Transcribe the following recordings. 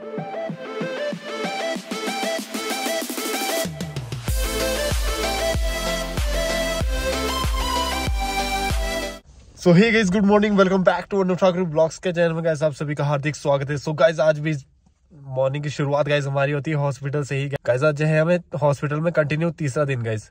So hi guys good morning welcome back to Anu Thakur vlogs के channel में guys आप सभी का हार्दिक स्वागत है। सो so गाइस आज भी मॉर्निंग की शुरुआत गाइज़ हमारी होती है हॉस्पिटल से ही गाइज़ आज है हमें हॉस्पिटल में कंटिन्यू तीसरा दिन गाइज़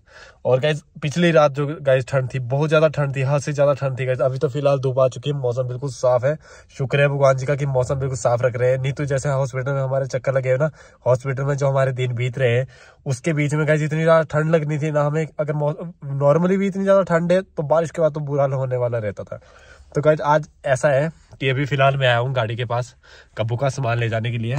और गाइज़ पिछली रात जो गाइज़ ठंड थी, बहुत ज़्यादा ठंड थी, हद से ज़्यादा ठंड थी गाइज़ अभी तो फ़िलहाल धूप आ चुकी है, मौसम बिल्कुल साफ़ है। शुक्र है भगवान जी का कि मौसम बिल्कुल साफ़ रख रहे हैं। नहीं तो जैसे हॉस्पिटल में हमारे चक्कर लगे ना हॉस्पिटल में जो हमारे दिन बीत रहे हैं, उसके बीच में गाइज़ इतनी ज़्यादा ठंड लगनी थी ना हमें, अगर नॉर्मली भी इतनी ज़्यादा ठंड है तो बारिश के बाद तो बुरा होने वाला रहता था। तो गाइज़ आज ऐसा है कि अभी फ़िलहाल मैं आया हूँ गाड़ी के पास, कब्बू का सामान ले जाने के लिए।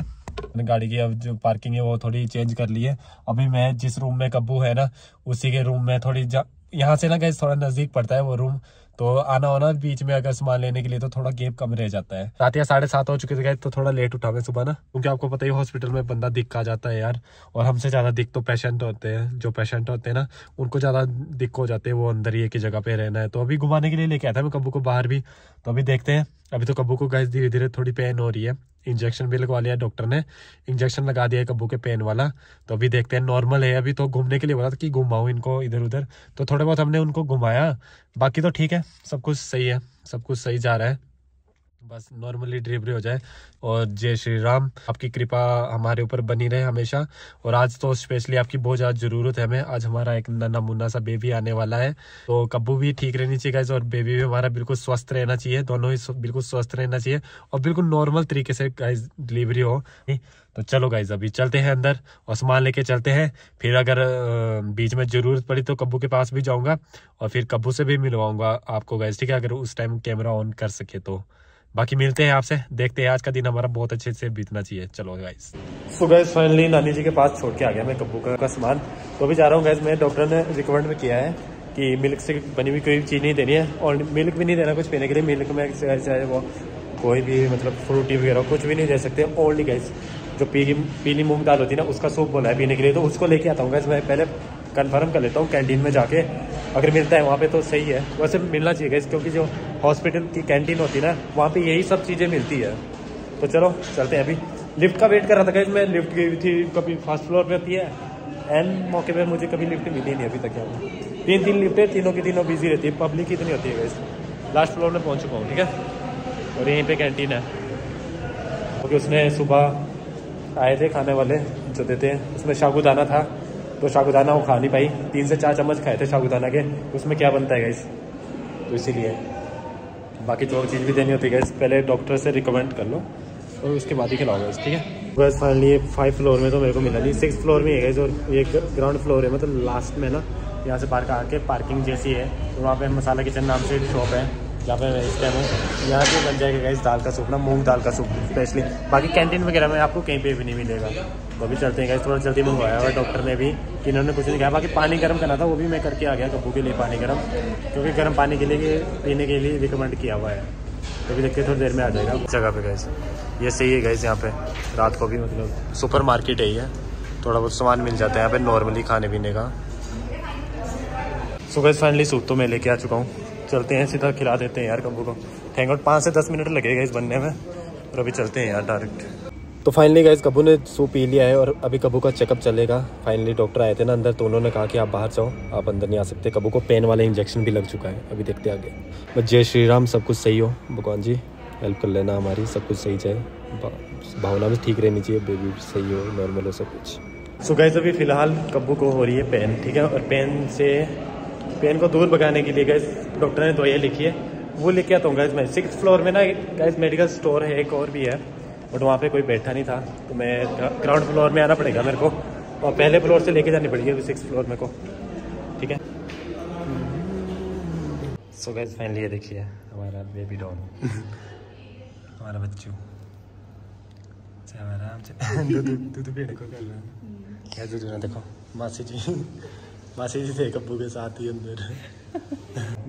गाड़ी की अब जो पार्किंग है वो थोड़ी चेंज कर ली है। अभी मैं जिस रूम में कब्बू है ना, उसी के रूम में थोड़ी जा यहाँ से ना गए थोड़ा नज़दीक पड़ता है वो रूम तो आना होना बीच में अगर सामान लेने के लिए तो थोड़ा गेप कम रह जाता है। रात या साढ़े सात हो चुके थे तो थोड़ा लेट उठा मैं सुबह ना, क्योंकि आपको पता ही हॉस्पिटल में बंदा दिख आ जाता है यार, और हमसे ज़्यादा दिख तो पेशेंट होते हैं, जो पेशेंट होते हैं ना, उनको ज़्यादा दिक्क हो जाते हैं वो अंदर ही एक ही जगह पे रहना है। तो अभी घुमाने के लिए लेके आया था मैं कब्बू को बाहर भी तो अभी देखते हैं। अभी तो कब्बू को गैस धीरे धीरे थोड़ी पेन हो रही है। इंजेक्शन भी लगवा लिया डॉक्टर ने इंजेक्शन लगा दिया कब्बू के पेन वाला तो अभी देखते हैं। नॉर्मल है, अभी तो घूमने के लिए बोला था कि घुमाओ इनको इधर उधर तो थोड़े बहुत हमने उनको घुमाया बाकी तो ठीक है सब कुछ सही है सब कुछ सही जा रहा है। बस नॉर्मली डिलीवरी हो जाए। और जय श्री राम, आपकी कृपा हमारे ऊपर बनी रहे हमेशा। और आज तो स्पेशली आपकी बहुत ज़्यादा ज़रूरत है हमें। आज हमारा एक नन्ना मुन्ना सा बेबी आने वाला है। तो कब्बू भी ठीक रहनी चाहिए गाइज़ और बेबी भी हमारा बिल्कुल स्वस्थ रहना चाहिए। दोनों ही बिल्कुल स्वस्थ रहना चाहिए। और बिल्कुल नॉर्मल तरीके से गाइज़ डिलीवरी हो। तो चलो गाइज़ अभी चलते हैं अंदर और सामान लेके चलते हैं। फिर अगर बीच में ज़रूरत पड़ी तो कब्बू के पास भी जाऊँगा। और फिर कब्बू से भी मिलवाऊँगा आपको गाइज़ ठीक है? अगर उस टाइम कैमरा ऑन कर सके तो। बाकी मिलते हैं आपसे। देखते हैं आज का दिन हमारा बहुत अच्छे से बीतना चाहिए। चलो गाइस सो गैस फाइनली नानी जी के पास छोड़ के आ गया मैं कब्बू का, सामान। तो अभी जा रहा हूँ गैस मैं डॉक्टर ने रिकमेंड में किया है कि मिल्क से बनी हुई कोई चीज़ नहीं देनी है। और मिल्क भी नहीं देना कुछ पीने के लिए। मिल्क में चाहे वो कोई भी मतलब फ्रूटी वगैरह कुछ भी नहीं दे सकते। ओनली गैस जो पीली पीली मूंग दाल होती है ना उसका सूप बोला है पीने के लिए। तो उसको लेके आता हूँ गैस मैं पहले कन्फर्म कर लेता हूँ कैंटीन में जाके। अगर मिलता है, वहाँ पे तो सही है। वैसे मिलना चाहिए गैस क्योंकि जो हॉस्पिटल की कैंटीन होती है ना, वहाँ पे यही सब चीज़ें मिलती है। तो चलो, चलते हैं अभी। लिफ्ट का वेट कर रहा था गैस मैं लिफ्ट गई थी, कभी फ़र्स्ट फ्लोर पे होती है एंड मौके पर मुझे कभी लिफ्ट मिली नहीं अभी तक यहाँ तीन तीन लिफ्ट तीनों की तीनों बिज़ी रहती है पब्लिक इतनी होती है गैस लास्ट फ्लोर में पहुँच चुका हूँ, ठीक है? और यहीं पर कैंटीन है। क्योंकि उसने सुबह आए थे खाने वाले, जो देते हैं, उसमें सागुदाना था। तो सागुदाना वो खा नहीं पाई। तीन से चार चम्मच खाए थे सागुदाना के। उसमें क्या बनता है गैस तो इसीलिए। बाकी जो चीज़ भी देनी होती है गैस पहले डॉक्टर से रिकमेंड कर लो, और उसके बाद ही खिलाओ गैस ठीक है? बस फाइनली फाइव फ्लोर में तो मेरे को मिला नहीं। सिक्स फ्लोर में है है और एक ग्राउंड फ्लोर है मतलब लास्ट में ना, यहाँ से पार्क आके पार्किंग जैसी है। तो वहाँ पर मसाला किचन नाम से एक शॉप है। जहाँ पे मैं इस टाइम हूँ यहाँ पे बन जाएगा इस दाल का सूप ना, मूंग दाल का सूप स्पेशली बाकी कैंटीन वगैरह में आपको कहीं पे भी नहीं मिलेगा। वो भी चलते हैं थोड़ा जल्दी मंगवाया हुआ डॉक्टर ने भी, कि इन्होंने कुछ नहीं कहा। बाकी पानी गर्म करना था, वो भी मैं करके आ गया कब्बू के लिए पानी गर्म। क्योंकि गर्म पानी के लिए, पीने के लिए रिकमेंड किया हुआ है। तो भी देखते थोड़ी देर में आ जाएगा। जगह पे गैस ये सही है गैस यहाँ पे रात को भी मतलब सुपर मार्केट है ये। थोड़ा बहुत सामान मिल जाता है यहाँ पे नॉर्मली खाने पीने का। सो गैस फाइनली सूप तो मैं लेके आ चुका हूँ। चलते हैं सीधा खिला देते हैं यार कब्बू को। थैंक गॉड पाँच से दस मिनट लगेगा इस बनने में और अभी चलते हैं यार डायरेक्ट तो फाइनली गाइज़ कब्बू ने सूप पी लिया है और अभी कब्बू का चेकअप चलेगा। फाइनली डॉक्टर आए थे ना अंदर तो उन्होंने कहा कि आप बाहर जाओ आप अंदर नहीं आ सकते। कब्बू को पेन वाला इंजेक्शन भी लग चुका है अभी देखते आगे। बस जय श्री राम सब कुछ सही हो। भगवान जी हेल्प कर लेना हमारी सब कुछ सही जाए। भावना भी ठीक रहनी चाहिए बेबी भी सही हो नॉर्मल हो सब कुछ। सो गैस अभी फ़िलहाल कब्बू को हो रही है पेन ठीक है? और पेन से पेन को दूर भगाने के लिए गैस डॉक्टर ने दवाइयाँ लिखी है। वो लिख के आता हूँ गैस मैं। सिक्स फ्लोर में ना गैस मेडिकल स्टोर है, एक और भी है। बट वहाँ पे कोई बैठा नहीं था तो मैं ग्राउंड फ्लोर में आना पड़ेगा मेरे को। और पहले फ्लोर से लेके जानी पड़ेगी सिक्स फ्लोर मेरे को। ठीक है? सो गैस फाइनली ये देखिए, हमारा बेबी डॉन हमारा बच्चू। आराम से दूध दूध पीने को कर रहा है। दूध ना, देखो, मासी जी। मासी जी थे कब्बू के साथ ही अंदर।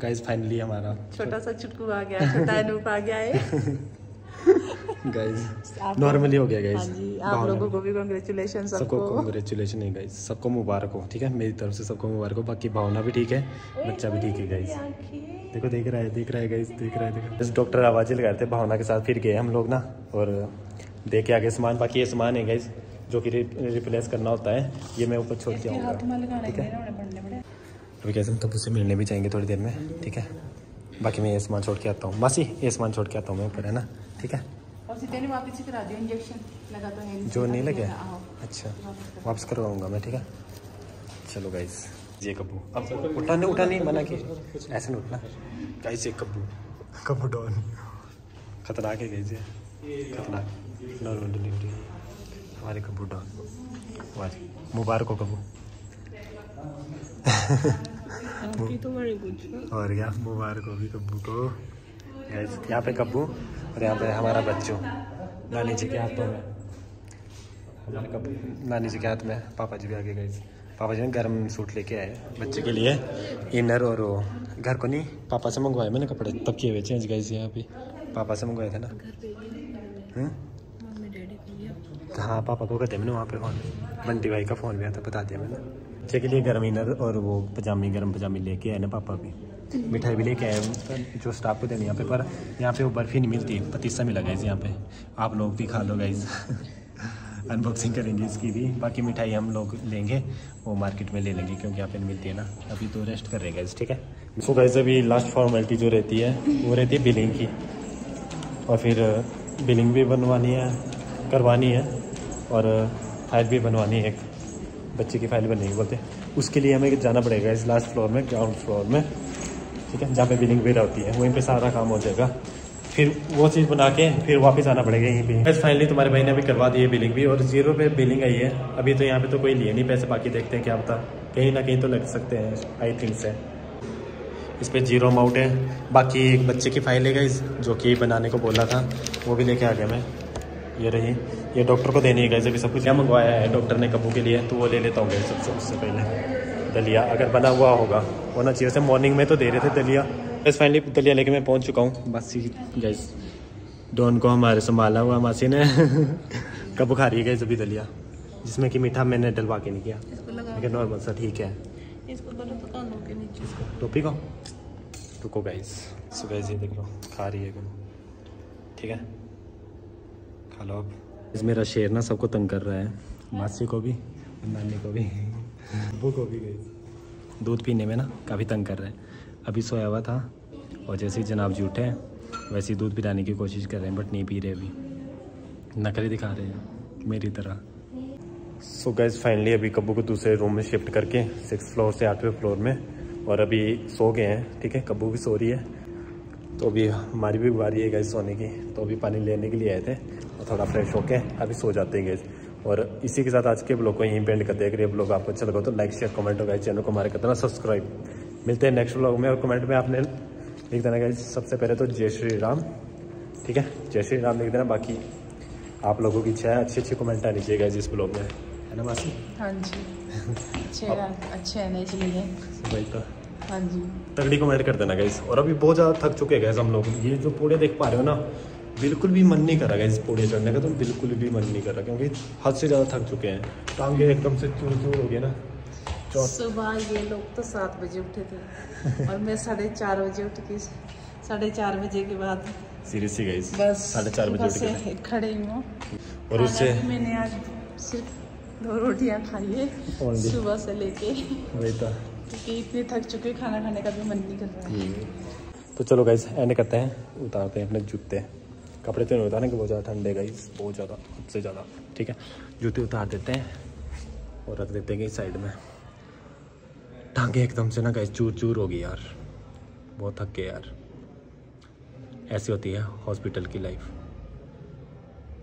गाइस फाइनली हमारा। छोटा सा चुटकू आ गया छोटा अनूप आ गया है। गाइस नॉर्मली हो गया गाइस हाँ आप लोगों को भी कांग्रेचुलेशन सबको कांग्रेचुलेशन है गाइस सबको मुबारक हो ठीक है? मेरी तरफ़ से सबको मुबारक हो बाकी भावना भी ठीक है बच्चा भी ठीक है गाइस देखो देख रहा है देख रहा है गाइस देख रहा है देखो। डॉक्टर आवाज़ें लगाते भावना के साथ फिर गए हम लोग ना और दे के आगे सामान बाकी ये सामान है गाइज़ जो कि रिप्लेस करना होता है ये मैं ऊपर छोड़ के आऊँगा ठीक है? अभी कैसे? हम तब उससे मिलने भी जाएँगे थोड़ी देर में ठीक है? बाकी मैं ये सामान छोड़ के आता हूँ। मासी ये सामान छोड़ के आता हूँ मैं ऊपर है ना? ठीक है? तो जो नहीं लगे? अच्छा वापस करवाऊँगा मैं ठीक है? चलो गाइस ये कब्बू। अब उठाने उठाने मना की ऐसे नहीं उठना। गाइस ये कब्बू। कब्बू डॉन। खतरनाक है गाइस ये। खतरनाक। नॉर्मल डिलीवरी हमारे कब्बू डॉन हमारे मुबारक हो कब्बू और क्या? मुबारक हो भी कब्बू को यहाँ पे कब्बू और यहाँ पे हमारा बच्चू। नानी जी के हाथों में। हमारे कब नानी जी के हाथ में पापा जी भी आगे गए। पापा जी ने गर्म सूट लेके आए बच्चे के लिए। इनर और वो घर को नहीं पापा से मंगवाए मैंने कपड़े। तब किए हुए चेंज गए यहाँ पे। पापा से मंगवाए थे ना। हम्म? हाँ पापा को कहते मैंने वहाँ पे फ़ोन बंटी भाई का फ़ोन भी आता, बता दिया मैंने। बच्चे के लिए गर्म इनर और वो पजामी, गर्म पजामी लेके आए ना पापा भी। मिठाई भी लेके आए जो स्टाफ को देने यहाँ पे, पर यहाँ पे वो बर्फ़ी नहीं मिलती, पतीसा मिला गाइज़ यहाँ पे। आप लोग भी खा लो गाइज़ अनबॉक्सिंग करेंगे इसकी भी। बाकी मिठाई हम लोग लेंगे, वो मार्केट में ले लेंगे, क्योंकि यहाँ पे नहीं मिलती है ना। अभी तो रेस्ट कर रहे गाइज़ ठीक है? सो गाइज़ अभी लास्ट फॉर्मेलिटी जो रहती है, वो रहती है बिलिंग की। और फिर बिलिंग भी बनवानी है, करवानी है। और फ़ाइल भी बनवानी है एक बच्चे की फ़ाइल बनने की बोलते उसके लिए हमें जाना पड़ेगा इस लास्ट फ्लोर में ग्राउंड फ्लोर में, ठीक है? जहाँ पे बिलिंग भी रहती है, वहीं पे सारा काम हो जाएगा। फिर वो चीज़ बना के फिर वापस आना पड़ेगा यहीं पे। बस फाइनली तुम्हारे भाई ने अभी करवा दी है बिलिंग भी, और ज़ीरो पे बिलिंग आई है। अभी तो यहाँ पे तो कोई लिए नहीं पैसे, बाकी देखते हैं क्या पता कहीं ना कहीं तो लग सकते हैं आई थिंक से। इस पर ज़ीरो अमाउंट है। बाकी एक बच्चे की फ़ाइल है इस जो कि बनाने को बोला था, वो भी लेके आ गया मैं। ये रही। ये डॉक्टर को देनी है गाइस अभी सब कुछ क्या मंगवाया है डॉक्टर ने कब्बू के लिए तो वो ले लेता हूँ गाइस सबसे उससे पहले। दलिया अगर बना हुआ होगा होना चाहिए। मॉर्निंग में तो दे रहे थे दलिया। बस फाइनली दलिया लेके मैं पहुँच चुका हूँ। बस गाइस डॉन को हमारे संभाला हुआ मासी ने कब खा रही है गाइस अभी दलिया। जिसमें कि मीठा मैंने डलवा के नहीं किया। लेकिन नॉर्मल सा ठीक है। तो टोपी को? रुको गाइस सुबह ये देख लो खा रही है ठीक है? इस मेरा शेर ना सबको तंग कर रहा है। मासी को भी नानी को भी अबू को भी गई। दूध पीने में ना काफ़ी तंग कर रहा है। अभी सोया हुआ था और जैसे ही जनाब जी उठे वैसे ही दूध पिलाने की कोशिश कर रहे हैं बट नहीं पी रहे अभी। नखरे दिखा रहे हैं मेरी तरह। सो गैस फाइनली अभी कब्बू को दूसरे रूम में शिफ्ट करके सिक्स फ्लोर से आठवें फ्लोर में और अभी सो गए हैं ठीक है? कब्बू भी सो रही है। तो अभी हमारी भी बारी है गैस सोने की तो अभी पानी लेने के लिए आए थे। और थोड़ा फ्रेश होके अभी सो जाते हैं गैस और इसी के साथ आज के ब्लॉग को यहीं पेंड कर देख रहे हैं ब्लॉग आपको अच्छा लगा तो लाइक शेयर कमेंट होगा चैनल को हमारे करना सब्सक्राइब मिलते हैं नेक्स्ट ब्लॉग में और कमेंट में आपने लिख देना गैस सबसे पहले तो जय श्री राम ठीक है? जय श्री राम लिख देना। बाकी आप लोगों की इच्छा है अच्छी अच्छी कमेंट आनी चाहिए गाइस इस ब्लॉग में। है ना मासी? हाँ जी। अच्छे अच्छे आने चाहिए। वही तो। हाँ जी। तगड़ी कमेंट कर देना गाइस और अभी बहुत ज़्यादा थक चुके हैं गाइस हम लोग। ये जो पूड़े देख पा रहे हो ना बिल्कुल भी मन नहीं कर रहा गाइस पूड़े चढ़ने का तो बिल्कुल भी मन नहीं कर रहा क्योंकि हद से ज़्यादा थक चुके हैं। टांगे एकदम से चूर चूर हो गए ना। सुबह ये लोग तो सात बजे उठे थे और मैं साढ़े चार बजे उठ के साढ़े चार बजे के बाद सीरियसली गाइस बस साढ़े चार बजे उठ से खड़े हूँ और उससे मैंने आज सिर्फ़ दो रोटियाँ खाई है सुबह से लेके। वही तो। क्योंकि इतने थक चुके खाना खाने का भी मन नहीं कर रहा है। तो चलो गाइस एंड करते हैं उतारते हैं अपने जूते। कपड़े तो नहीं उतारने के बहुत ज़्यादा ठंडे गई बहुत ज़्यादा हद से ज़्यादा, ठीक है? जूते उतार देते हैं और रख देते हैं साइड में। टांगे एकदम से ना गाइस चूर चूर हो गई यार। बहुत थक गए यार। ऐसी होती है हॉस्पिटल की लाइफ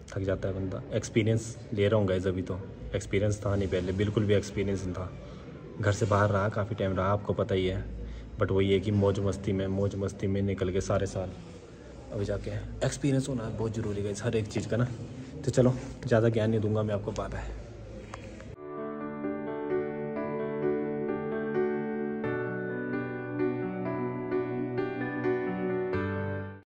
थक जाता है बंदा। एक्सपीरियंस ले रहा हूँ गाइस अभी तो। एक्सपीरियंस था नहीं पहले, बिल्कुल भी एक्सपीरियंस नहीं था। घर से बाहर रहा, काफ़ी टाइम रहा, आपको पता ही है। बट वही है कि मौज मस्ती में, मौज मस्ती में निकल के सारे साल। अभी जाके एक्सपीरियंस होना बहुत ज़रूरी है हर एक चीज़ का ना। तो चलो, ज़्यादा ज्ञान नहीं दूँगा, मैं आपको बाय बाय